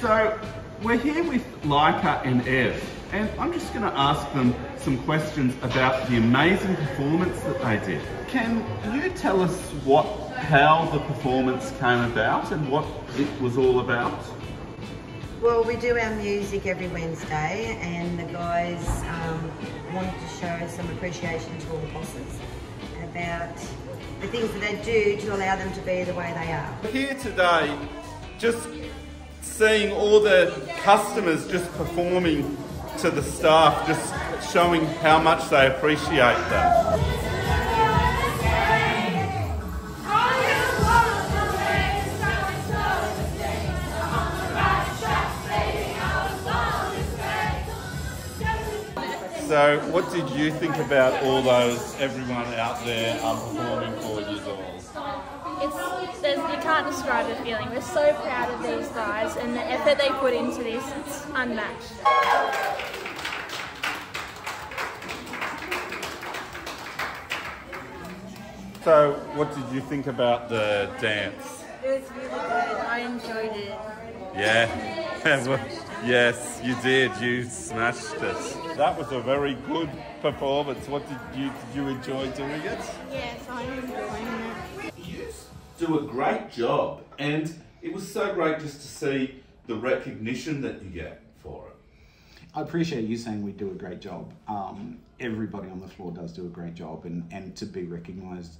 So we're here with Leica and Ev, and I'm just going to ask them some questions about the amazing performance that they did. Can you tell us what, how the performance came about and what it was all about? Well, we do our music every Wednesday, and the guys um, wanted to show some appreciation to all the bosses about the things that they do to allow them to be the way they are. Here today, just seeing all the customers just performing to the staff, just showing how much they appreciate them. So, what did you think about all those, everyone out there um, performing for you all? It's, there's, you can't describe the feeling. We're so proud of these guys and the effort they put into this, it's unmatched. So, what did you think about the dance? It was really good. I enjoyed it. Yeah. Well, yes, you did. You smashed it. That was a very good performance. What did you did you enjoy doing it? Yes, I'm enjoying it. Do a great job, and it was so great just to see the recognition that you get for it. I appreciate you saying we do a great job. Um, everybody on the floor does do a great job, and, and to be recognised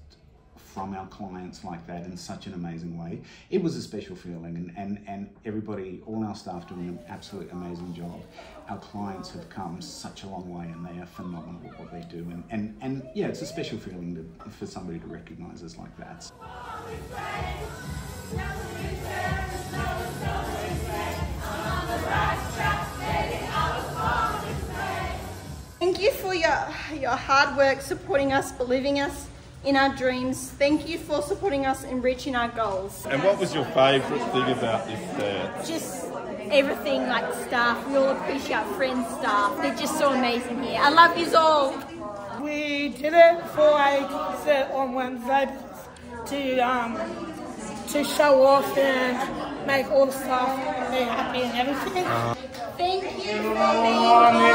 from our clients like that in such an amazing way, it was a special feeling. And, and, and everybody, all our staff doing an absolute amazing job. Our clients have come such a long way, and they are phenomenal at what they do. And, and, and yeah, it's a special feeling to, for somebody to recognise us like that. Thank you for your, your hard work supporting us, believing us in our dreams. Thank you for supporting us in reaching our goals. And what was your favourite thing about this dance? Just everything like staff. We all appreciate our friends, staff. They're just so amazing here. I love you all. We did it for a set on Wednesday to um, to show off and make all the staff be happy and everything. Thank you for being on this day.